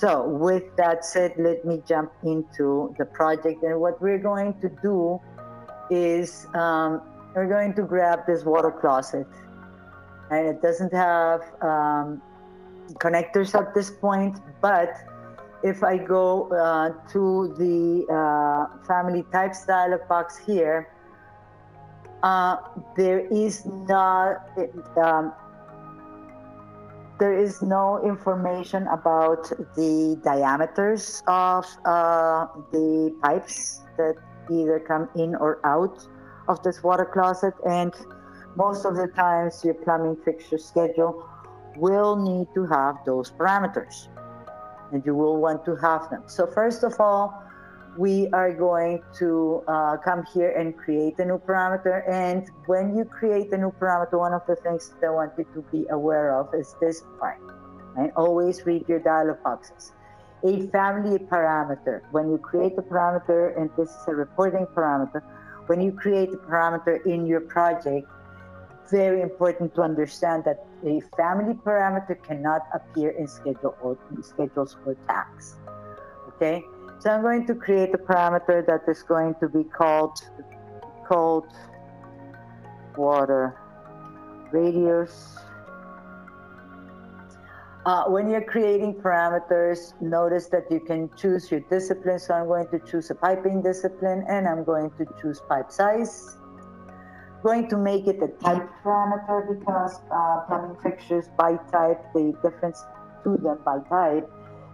So with that said, let me jump into the project. And what we're going to do is um, we're going to grab this water closet. And it doesn't have um, connectors at this point, but if I go uh, to the uh, family types dialog box here, uh, there is not um, there is no information about the diameters of uh, the pipes that either come in or out of this water closet and most of the times your plumbing fixture schedule will need to have those parameters and you will want to have them. So first of all, we are going to uh, come here and create a new parameter. And when you create a new parameter, one of the things that I want you to be aware of is this part. And always read your dialog boxes. A family parameter. When you create a parameter, and this is a reporting parameter, when you create a parameter in your project, very important to understand that a family parameter cannot appear in schedule or schedules or tags. Okay, so I'm going to create a parameter that is going to be called cold water radius. Uh, when you're creating parameters, notice that you can choose your discipline. So I'm going to choose a piping discipline and I'm going to choose pipe size going to make it a type parameter because uh, plumbing fixtures by type, the difference to them by type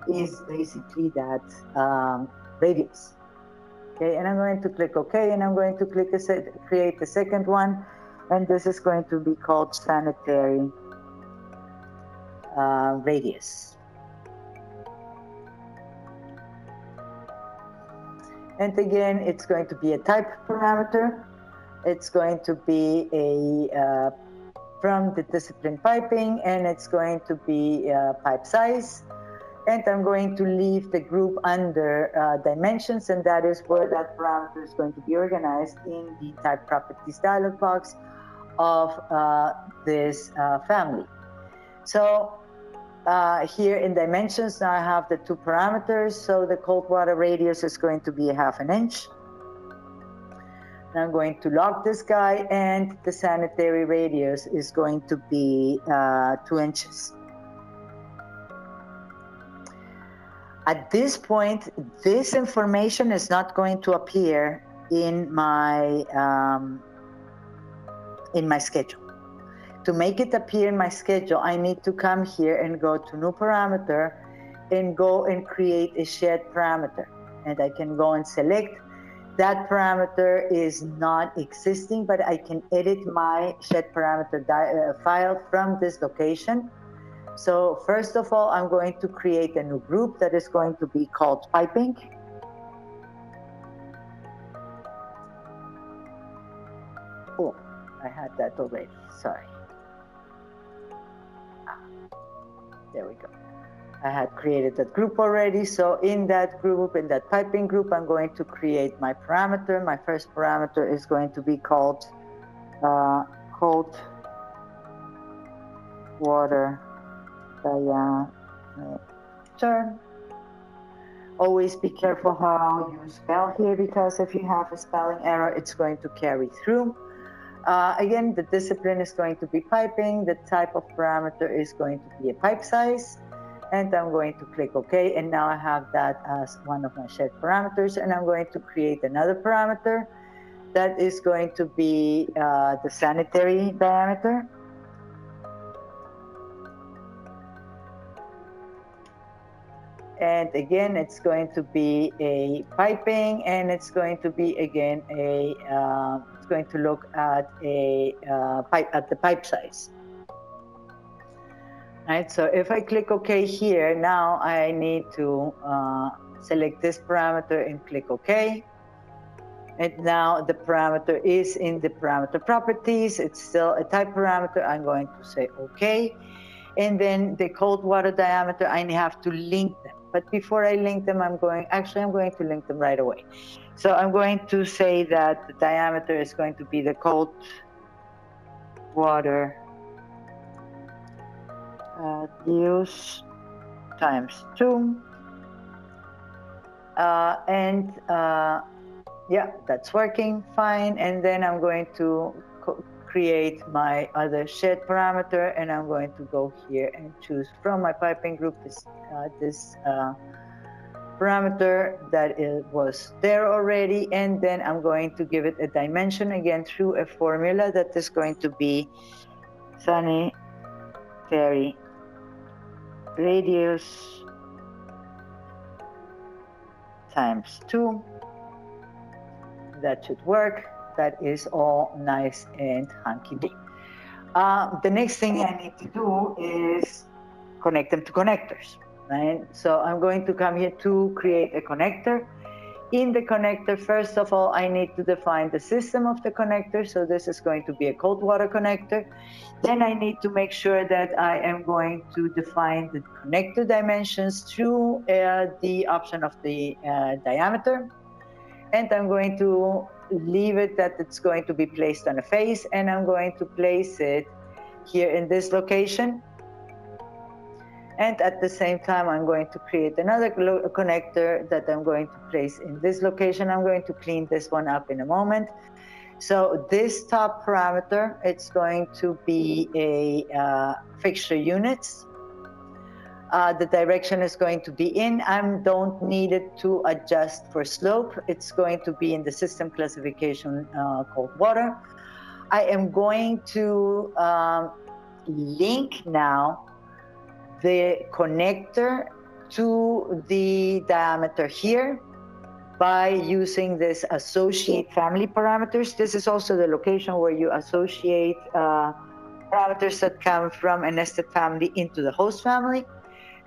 is basically that um, radius. Okay, and I'm going to click OK, and I'm going to click a set, create the second one, and this is going to be called sanitary uh, radius. And again, it's going to be a type parameter. It's going to be a uh, from the discipline piping and it's going to be uh, pipe size. And I'm going to leave the group under uh, dimensions and that is where that parameter is going to be organized in the type properties dialog box of uh, this uh, family. So uh, here in dimensions, now I have the two parameters. So the cold water radius is going to be half an inch. I'm going to lock this guy and the sanitary radius is going to be uh, two inches. At this point, this information is not going to appear in my um, in my schedule. To make it appear in my schedule, I need to come here and go to new parameter and go and create a shared parameter. And I can go and select that parameter is not existing, but I can edit my shared parameter uh, file from this location. So first of all, I'm going to create a new group that is going to be called piping. Oh, I had that already, sorry. Ah, there we go. I had created that group already. So in that group, in that piping group, I'm going to create my parameter. My first parameter is going to be called uh, cold water diameter. Always be careful how you spell here because if you have a spelling error, it's going to carry through. Uh, again, the discipline is going to be piping. The type of parameter is going to be a pipe size and I'm going to click OK. And now I have that as one of my shared parameters. And I'm going to create another parameter that is going to be uh, the sanitary diameter. And again, it's going to be a piping and it's going to be again a, uh, it's going to look at a uh, pipe, at the pipe size right? So if I click OK here, now I need to uh, select this parameter and click OK. And now the parameter is in the parameter properties. It's still a type parameter. I'm going to say OK. And then the cold water diameter, I have to link them. But before I link them, I'm going, actually, I'm going to link them right away. So I'm going to say that the diameter is going to be the cold water uh, use times 2 Uh, and uh, yeah, that's working fine. And then I'm going to create my other shared parameter and I'm going to go here and choose from my piping group this, uh, this uh, parameter that it was there already and then I'm going to give it a dimension again through a formula that is going to be sanitary radius times 2 that should work that is all nice and hunky-dory. Uh, the next thing I need to do is connect them to connectors, right? So I'm going to come here to create a connector. In the connector, first of all, I need to define the system of the connector. So this is going to be a cold water connector. Then I need to make sure that I am going to define the connector dimensions through uh, the option of the uh, diameter. And I'm going to leave it that it's going to be placed on a face and I'm going to place it here in this location. And at the same time, I'm going to create another connector that I'm going to place in this location. I'm going to clean this one up in a moment. So this top parameter, it's going to be a uh, fixture units uh, the direction is going to be in. I don't need it to adjust for slope. It's going to be in the system classification uh, cold water. I am going to um, link now the connector to the diameter here by using this associate family parameters. This is also the location where you associate uh, parameters that come from a nested family into the host family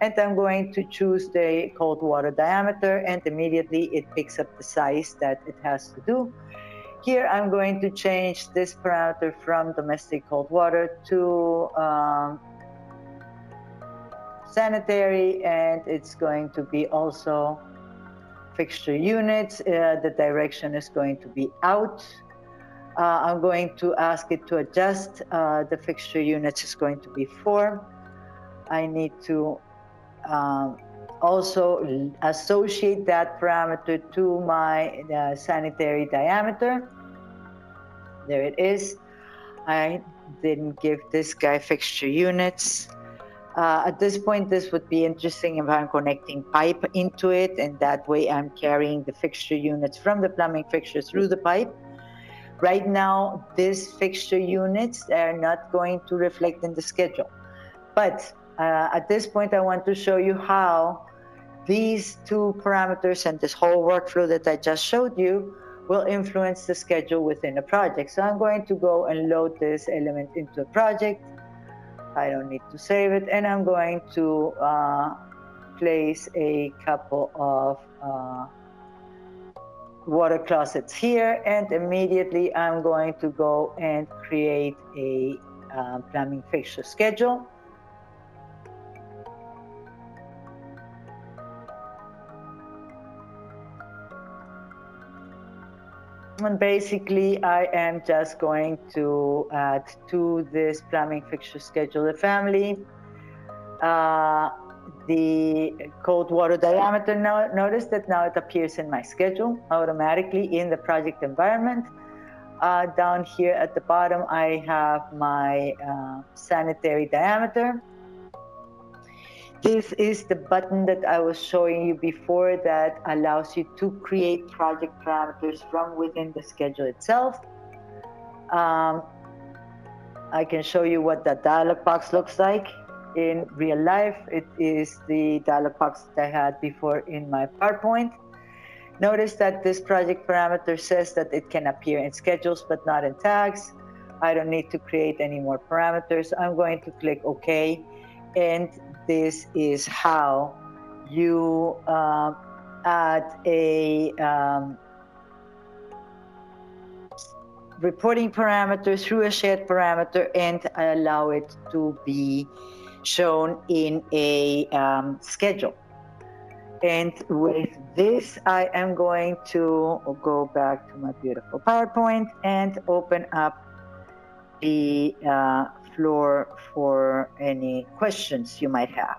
and I'm going to choose the cold water diameter and immediately it picks up the size that it has to do. Here I'm going to change this parameter from domestic cold water to um, sanitary and it's going to be also fixture units. Uh, the direction is going to be out. Uh, I'm going to ask it to adjust. Uh, the fixture units is going to be four. I need to um, also associate that parameter to my uh, sanitary diameter. There it is. I didn't give this guy fixture units. Uh, at this point, this would be interesting if I'm connecting pipe into it, and that way I'm carrying the fixture units from the plumbing fixture through the pipe. Right now, these fixture units are not going to reflect in the schedule. But uh, at this point, I want to show you how these two parameters and this whole workflow that I just showed you will influence the schedule within a project. So I'm going to go and load this element into a project. I don't need to save it. And I'm going to uh, place a couple of uh, water closets here. And immediately I'm going to go and create a uh, plumbing fixture schedule. And basically, I am just going to add to this plumbing fixture schedule the family. Uh, the cold water diameter, now, notice that now it appears in my schedule automatically in the project environment. Uh, down here at the bottom, I have my uh, sanitary diameter. This is the button that I was showing you before that allows you to create project parameters from within the schedule itself. Um, I can show you what that dialog box looks like in real life. It is the dialog box that I had before in my PowerPoint. Notice that this project parameter says that it can appear in schedules but not in tags. I don't need to create any more parameters. I'm going to click OK and this is how you uh, add a um, reporting parameter through a shared parameter and allow it to be shown in a um, schedule. And with this, I am going to go back to my beautiful PowerPoint and open up the uh, floor for any questions you might have.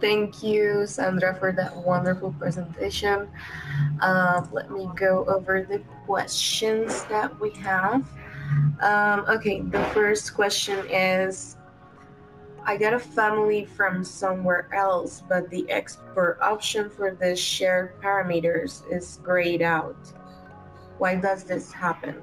Thank you, Sandra, for that wonderful presentation. Um, let me go over the questions that we have. Um, okay, the first question is I got a family from somewhere else, but the export option for the shared parameters is grayed out. Why does this happen?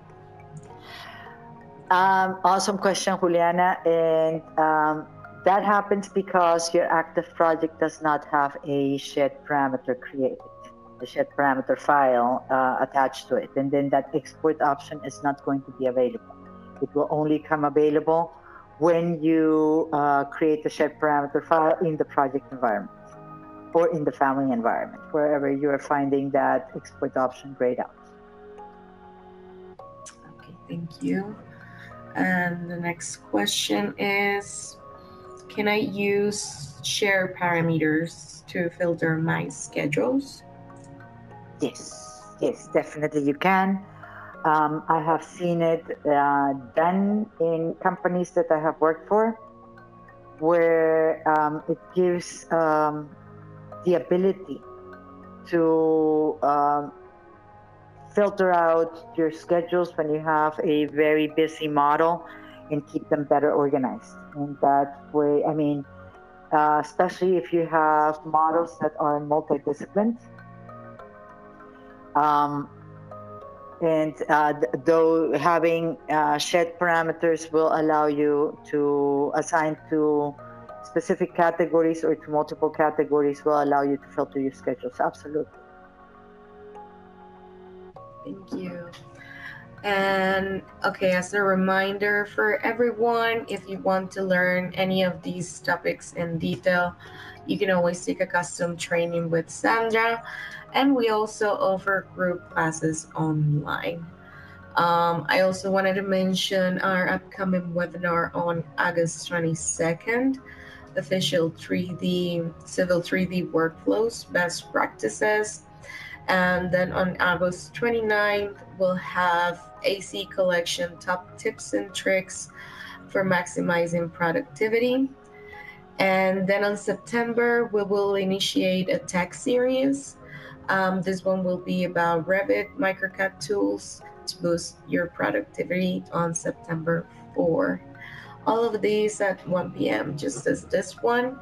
Um, awesome question, Juliana. And um, that happens because your active project does not have a shared parameter created, a shared parameter file uh, attached to it. And then that export option is not going to be available. It will only come available when you uh, create the shared parameter file in the project environment or in the family environment, wherever you are finding that export option grayed out. Okay, thank you. And the next question is, can I use share parameters to filter my schedules? Yes, yes, definitely you can. Um, I have seen it uh, done in companies that I have worked for, where um, it gives um, the ability to um, filter out your schedules when you have a very busy model and keep them better organized. And that way, I mean, uh, especially if you have models that are multidisciplined. Um, and uh, though having uh, shared parameters will allow you to assign to specific categories or to multiple categories will allow you to filter your schedules. Absolutely. Thank you. And okay, as a reminder for everyone, if you want to learn any of these topics in detail, you can always take a custom training with Sandra. And we also offer group classes online. Um, I also wanted to mention our upcoming webinar on August 22nd, official 3D, civil 3D workflows, best practices. And then on August 29th, we'll have AEC collection top tips and tricks for maximizing productivity. And then on September, we will initiate a tech series. Um, this one will be about Revit MicroCAD tools to boost your productivity on September 4. All of these at 1 p.m., just as this one.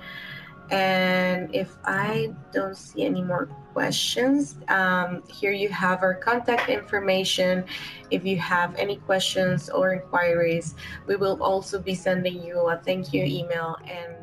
And if I don't see any more questions, um, here you have our contact information. If you have any questions or inquiries, we will also be sending you a thank you email and